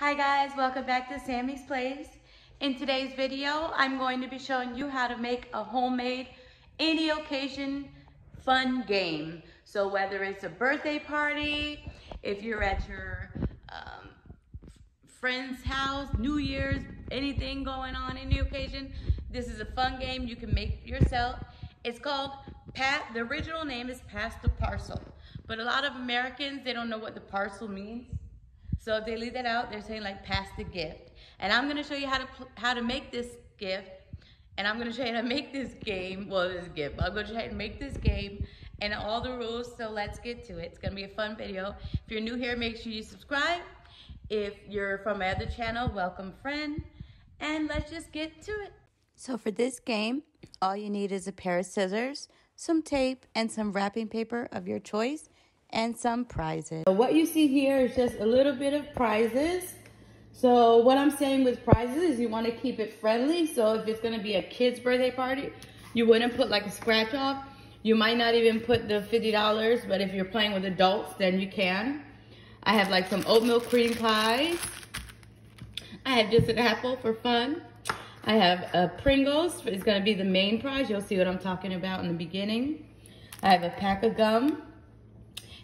Hi guys, welcome back to Sammi's Place. In today's video, I'm going to be showing you how to make a homemade, any occasion, fun game. So whether it's a birthday party, if you're at your um, friend's house, New Year's, anything going on, any occasion, this is a fun game you can make yourself. It's called Pat, the original name is Pass the Parcel. But a lot of Americans, they don't know what the parcel means. So if they leave that out, they're saying like pass the gift. And I'm gonna show you how to how to make this gift. And I'm gonna show you how to make this game. Well, this gift. I'm gonna to make this game and all the rules. So let's get to it. It's gonna be a fun video. If you're new here, make sure you subscribe. If you're from my other channel, welcome friend. And let's just get to it. So for this game, all you need is a pair of scissors, some tape, and some wrapping paper of your choice and some prizes. What you see here is just a little bit of prizes. So what I'm saying with prizes is you want to keep it friendly. So if it's going to be a kid's birthday party, you wouldn't put like a scratch off. You might not even put the $50, but if you're playing with adults, then you can. I have like some oatmeal cream pies. I have just an apple for fun. I have a Pringles. It's going to be the main prize. You'll see what I'm talking about in the beginning. I have a pack of gum.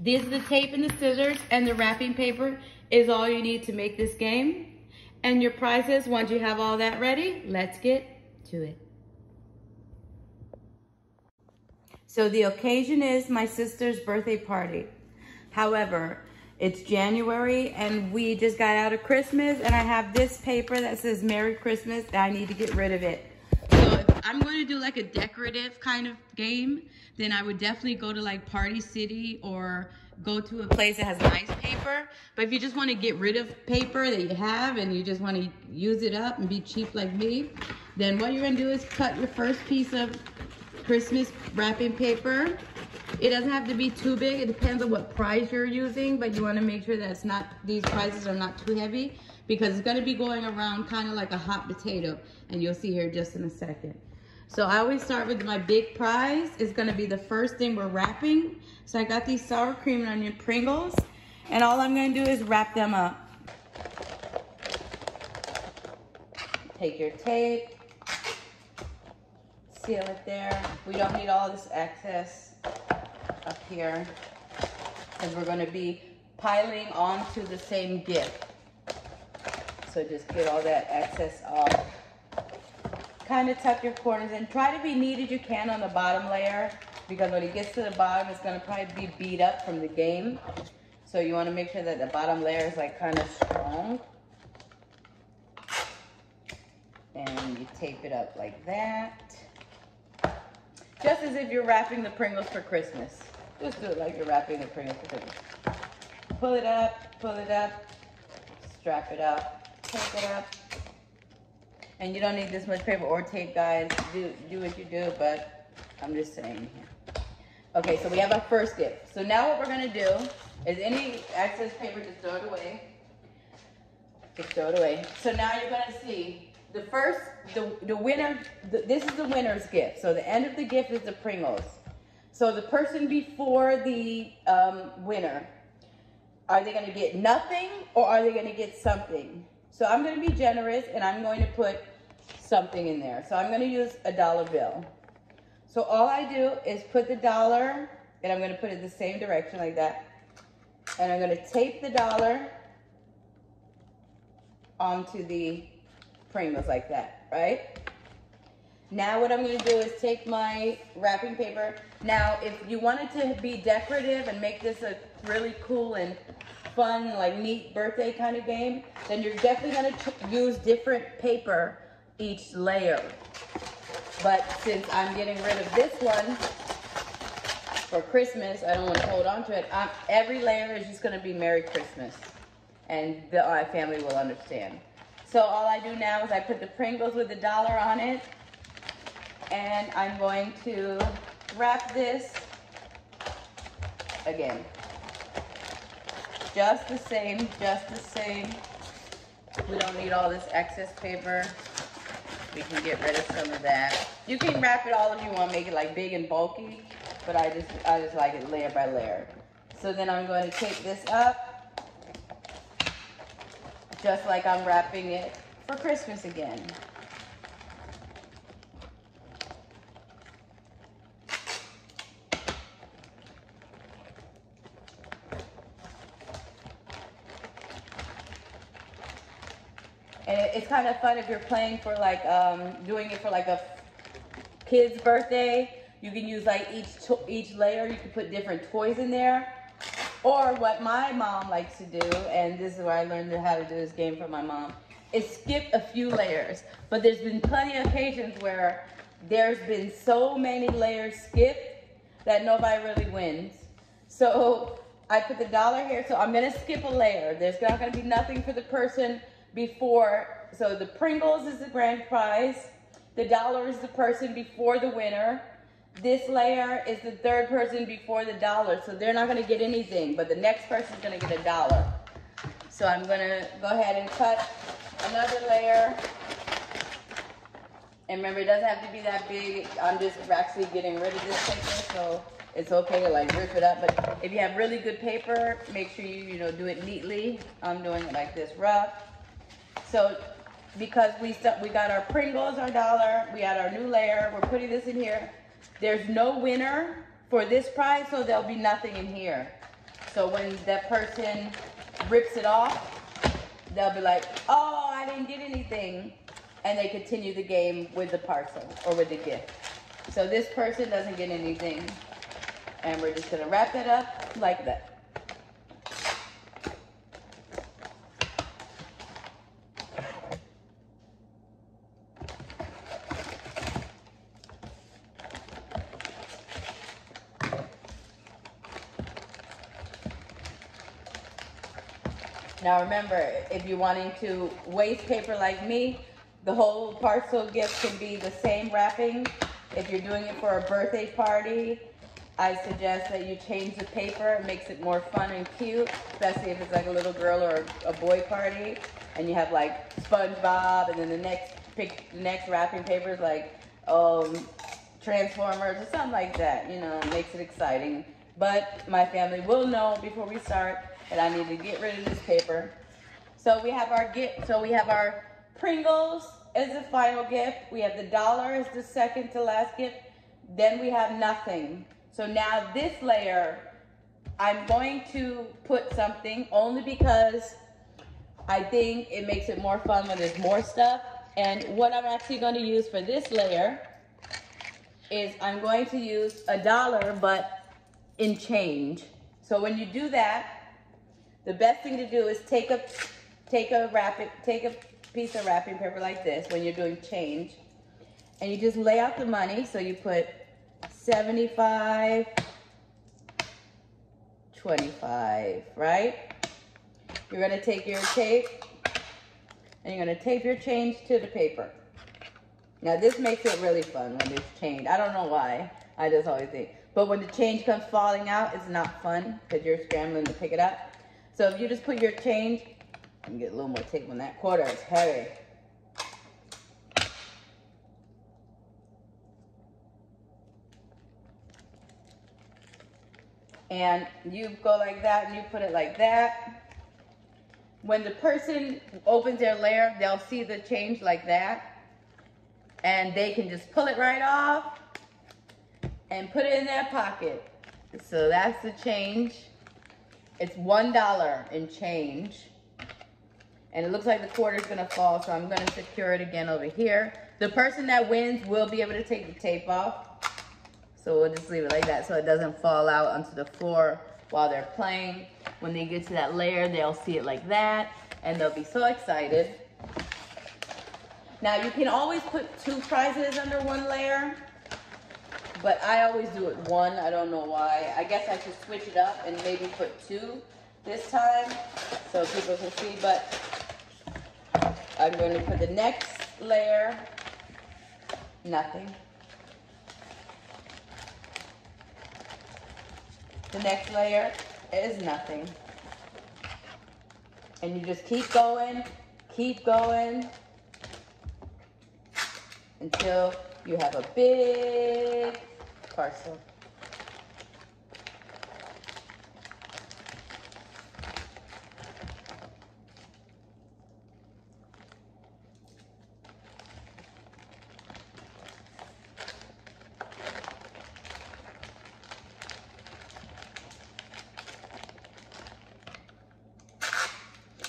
These are the tape and the scissors and the wrapping paper is all you need to make this game. And your prizes, once you have all that ready, let's get to it. So the occasion is my sister's birthday party. However, it's January and we just got out of Christmas and I have this paper that says Merry Christmas I need to get rid of it. I'm going to do like a decorative kind of game, then I would definitely go to like Party City or go to a place that has nice paper. But if you just want to get rid of paper that you have and you just want to use it up and be cheap like me, then what you're going to do is cut your first piece of Christmas wrapping paper. It doesn't have to be too big. It depends on what prize you're using, but you want to make sure that it's not, these prizes are not too heavy because it's going to be going around kind of like a hot potato and you'll see here just in a second. So I always start with my big prize. It's gonna be the first thing we're wrapping. So I got these sour cream and onion Pringles. And all I'm gonna do is wrap them up. Take your tape, seal it there. We don't need all this excess up here because we're gonna be piling onto the same gift. So just get all that excess off kind of tuck your corners and try to be neat as you can on the bottom layer because when it gets to the bottom, it's going to probably be beat up from the game. So you want to make sure that the bottom layer is like kind of strong. And you tape it up like that. Just as if you're wrapping the Pringles for Christmas. Just do it like you're wrapping the Pringles for Christmas. Pull it up, pull it up, strap it up, take it up, and you don't need this much paper or tape, guys. Do, do what you do, but I'm just saying. Okay, so we have our first gift. So now what we're gonna do is any excess paper, just throw it away. Just throw it away. So now you're gonna see the first, the, the winner, the, this is the winner's gift. So the end of the gift is the Pringles. So the person before the um, winner, are they gonna get nothing or are they gonna get something? So I'm going to be generous and I'm going to put something in there. So I'm going to use a dollar bill. So all I do is put the dollar and I'm going to put it the same direction like that. And I'm going to tape the dollar onto the Pringles like that, right? Now what I'm going to do is take my wrapping paper. Now if you wanted to be decorative and make this a really cool and fun, like neat birthday kind of game, then you're definitely gonna use different paper each layer. But since I'm getting rid of this one for Christmas, I don't want to hold on to it. I'm, every layer is just gonna be Merry Christmas. And the my family will understand. So all I do now is I put the Pringles with the dollar on it. And I'm going to wrap this again. Just the same, just the same. We don't need all this excess paper. We can get rid of some of that. You can wrap it all if you want, make it like big and bulky, but I just, I just like it layer by layer. So then I'm going to take this up just like I'm wrapping it for Christmas again. And it's kind of fun if you're playing for like, um, doing it for like a kid's birthday. You can use like each, each layer, you can put different toys in there. Or what my mom likes to do, and this is where I learned how to do this game from my mom, is skip a few layers. But there's been plenty of occasions where there's been so many layers skipped that nobody really wins. So I put the dollar here, so I'm gonna skip a layer. There's not gonna be nothing for the person before, so the Pringles is the grand prize. The dollar is the person before the winner. This layer is the third person before the dollar, so they're not gonna get anything, but the next person is gonna get a dollar. So I'm gonna go ahead and cut another layer. And remember, it doesn't have to be that big. I'm just actually getting rid of this paper, so it's okay to like rip it up. But if you have really good paper, make sure you, you know, do it neatly. I'm doing it like this rough. So because we we got our Pringles, our dollar, we had our new layer, we're putting this in here. There's no winner for this prize, so there'll be nothing in here. So when that person rips it off, they'll be like, oh, I didn't get anything. And they continue the game with the parcel or with the gift. So this person doesn't get anything. And we're just gonna wrap it up like that. Now remember, if you're wanting to waste paper like me, the whole parcel gift can be the same wrapping. If you're doing it for a birthday party, I suggest that you change the paper. It makes it more fun and cute, especially if it's like a little girl or a boy party. And you have like SpongeBob, and then the next pick, next wrapping paper is like um, Transformers or something like that. You know, makes it exciting. But my family will know before we start that I need to get rid of this paper. So we have our gift. So we have our Pringles as the final gift. We have the dollar as the second to last gift. Then we have nothing. So now this layer, I'm going to put something only because I think it makes it more fun when there's more stuff. And what I'm actually going to use for this layer is I'm going to use a dollar, but in change. So when you do that, the best thing to do is take a take a wrapping take a piece of wrapping paper like this when you're doing change, and you just lay out the money. So you put 75, 25, right? You're gonna take your tape and you're gonna tape your change to the paper. Now this makes it really fun when there's change. I don't know why. I just always think. But when the change comes falling out, it's not fun because you're scrambling to pick it up. So if you just put your change, and get a little more tape on that quarter, it's heavy. And you go like that and you put it like that. When the person opens their layer, they'll see the change like that. And they can just pull it right off and put it in their pocket. So that's the change. It's $1 in change. And it looks like the quarter is gonna fall, so I'm gonna secure it again over here. The person that wins will be able to take the tape off. So we'll just leave it like that so it doesn't fall out onto the floor while they're playing. When they get to that layer, they'll see it like that and they'll be so excited. Now you can always put two prizes under one layer. But I always do it one. I don't know why. I guess I should switch it up and maybe put two this time so people can see. But I'm going to put the next layer. Nothing. The next layer is nothing. And you just keep going, keep going until you have a big parcel.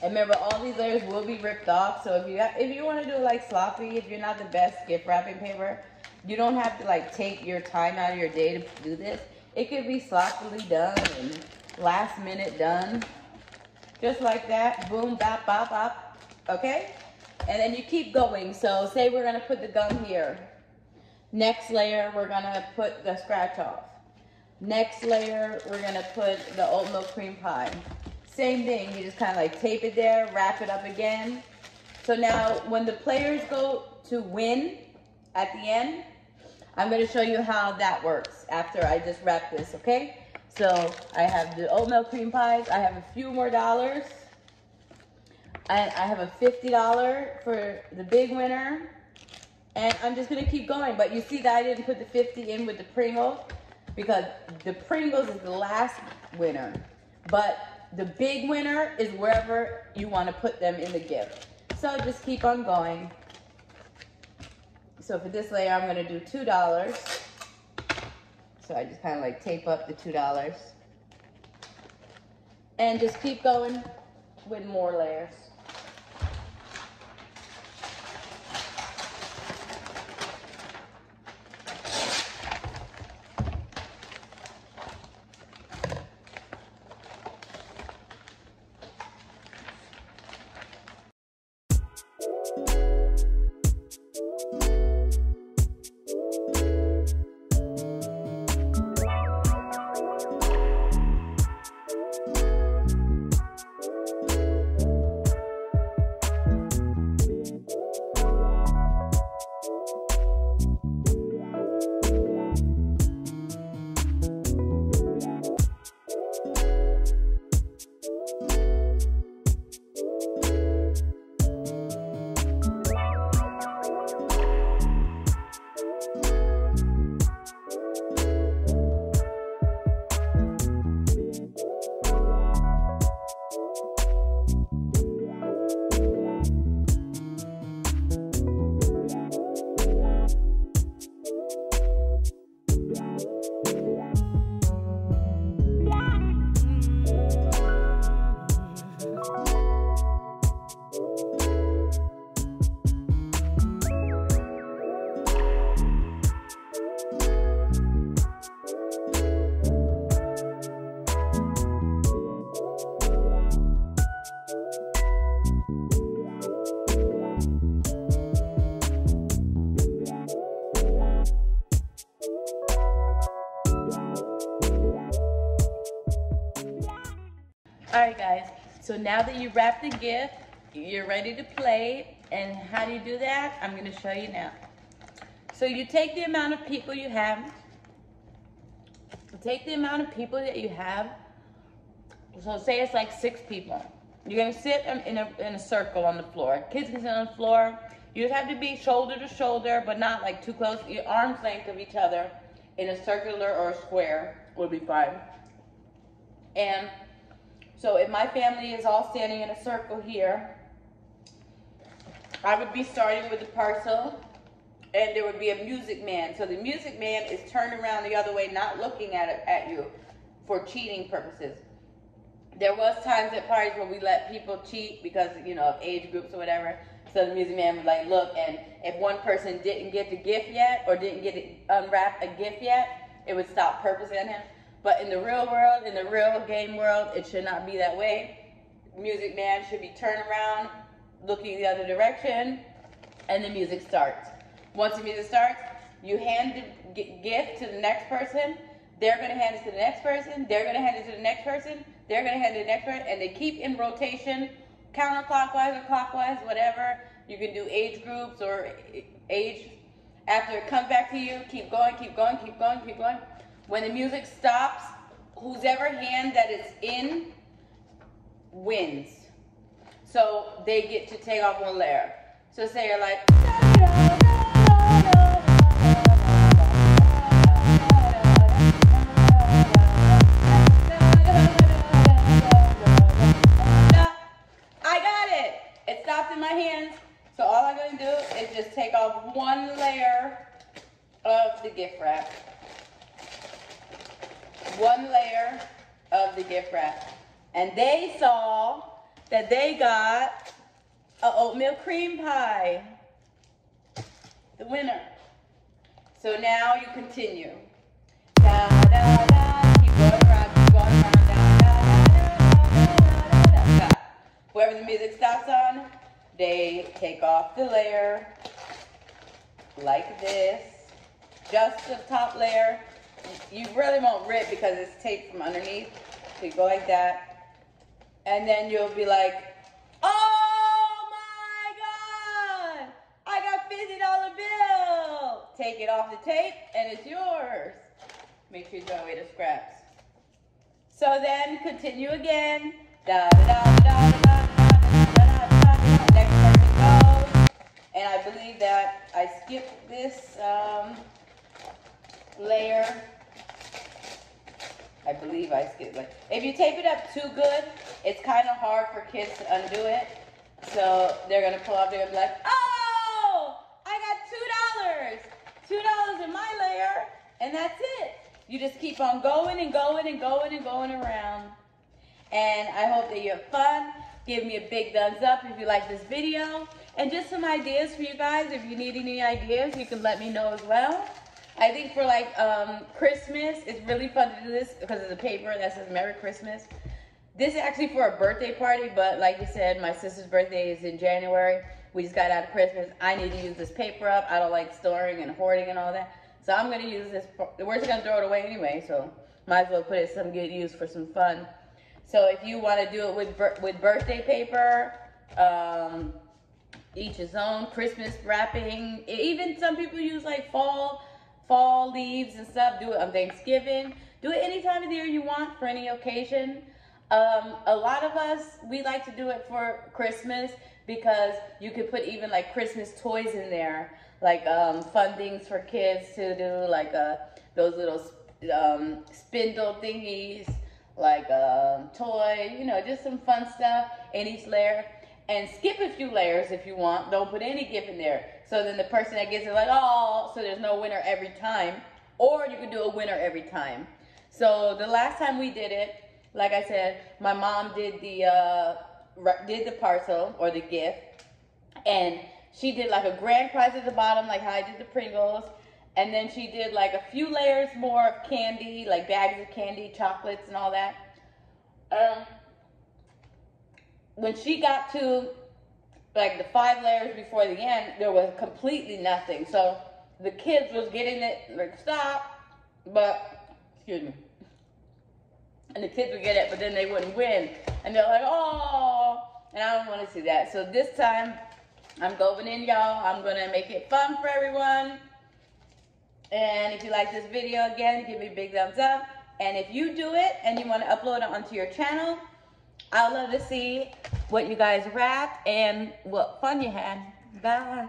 And remember, all these layers will be ripped off. So if you if you want to do it like sloppy, if you're not the best gift wrapping paper, you don't have to like take your time out of your day to do this. It could be sloppily done and last minute done. Just like that. Boom, bop, bop, bop. Okay? And then you keep going. So say we're to put the gum here. Next layer, we're to put the scratch off. Next layer, we're to put the oatmeal cream pie. Same thing. You just kind of like tape it there, wrap it up again. So now when the players go to win at the end, I'm going to show you how that works after I just wrap this, okay? So I have the oatmeal cream pies. I have a few more dollars. And I have a $50 for the big winner. And I'm just going to keep going. But you see that I didn't put the 50 in with the Pringles because the Pringles is the last winner. But the big winner is wherever you want to put them in the gift. So just keep on going. So for this layer, I'm gonna do $2. So I just kind of like tape up the $2. And just keep going with more layers. Now that you wrap the gift, you're ready to play. And how do you do that? I'm going to show you now. So you take the amount of people you have. Take the amount of people that you have. So say it's like six people. You're going to sit in a, in a circle on the floor. Kids can sit on the floor. You just have to be shoulder to shoulder, but not like too close. Your arm's length of each other in a circular or a square would be fine. And so if my family is all standing in a circle here, I would be starting with the parcel and there would be a music man. So the music man is turned around the other way, not looking at at you for cheating purposes. There was times at parties where we let people cheat because, you know, of age groups or whatever. So the music man would like look and if one person didn't get the gift yet or didn't get it unwrap a gift yet, it would stop purposing him. But in the real world, in the real game world, it should not be that way. Music man should be turned around, looking the other direction, and the music starts. Once the music starts, you hand the gift to the next person. They're going to hand it to the next person. They're going to hand it to the next person. They're going to hand it to the next person. And they keep in rotation, counterclockwise or clockwise, whatever. You can do age groups or eh, age. After it comes back to you, keep going, keep going, keep going, keep going. When the music stops, whoever hand that is in wins. So they get to take off one layer. So say you're like, I got it. It stopped in my hands. So all I'm going to do is just take off one layer of the gift wrap one layer of the gift wrap. And they saw that they got a oatmeal cream pie. The winner. So now you continue. Da, da, da, keep going around, keep going around, da, da, da, da, da, da, da, da. Whoever the music stops on, they take off the layer like this. Just the top layer you really won't rip because it's taped from underneath. So you go like that. And then you'll be like, oh my God, I got $50 bill. Take it off the tape and it's yours. Make sure you throw away the scraps. So then continue again. Da, da, da, And I believe that I skipped this. Um, layer. I believe I skipped it. If you tape it up too good, it's kind of hard for kids to undo it. So they're gonna pull off, they're gonna be like, oh, I got $2. $2 in my layer, and that's it. You just keep on going and going and going and going around. And I hope that you have fun. Give me a big thumbs up if you like this video. And just some ideas for you guys. If you need any ideas, you can let me know as well. I think for like um, Christmas, it's really fun to do this because it's a paper that says Merry Christmas. This is actually for a birthday party, but like you said, my sister's birthday is in January. We just got out of Christmas. I need to use this paper up. I don't like storing and hoarding and all that. So I'm going to use this. We're just going to throw it away anyway, so might as well put it some good use for some fun. So if you want to do it with with birthday paper, um, each his own, Christmas wrapping. Even some people use like fall fall leaves and stuff. Do it on Thanksgiving. Do it any time of the year you want for any occasion. Um, a lot of us, we like to do it for Christmas because you could put even like Christmas toys in there, like um, fun things for kids to do, like uh, those little um, spindle thingies, like a um, toy, you know, just some fun stuff in each layer. And skip a few layers if you want. Don't put any gift in there. So then the person that gets it like, oh, so there's no winner every time. Or you can do a winner every time. So the last time we did it, like I said, my mom did the uh, did the parcel or the gift, and she did like a grand prize at the bottom, like how I did the Pringles, and then she did like a few layers more of candy, like bags of candy, chocolates, and all that. Um, when she got to like the five layers before the end, there was completely nothing. So the kids was getting it like stop, but excuse me. And the kids would get it, but then they wouldn't win. And they're like, oh, and I don't want to see that. So this time, I'm going in, y'all. I'm going to make it fun for everyone. And if you like this video, again, give me a big thumbs up. And if you do it and you want to upload it onto your channel, I'd love to see what you guys wrapped and what fun you had. Bye.